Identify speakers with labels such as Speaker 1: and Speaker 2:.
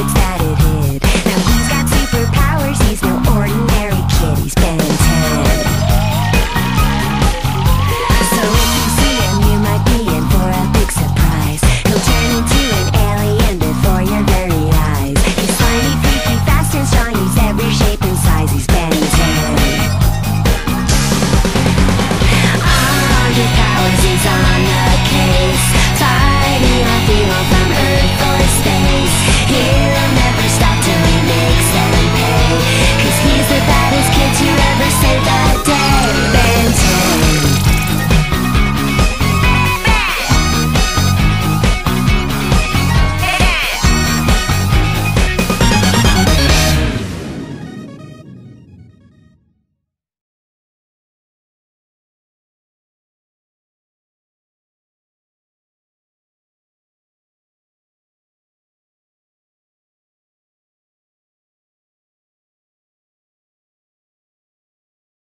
Speaker 1: it's that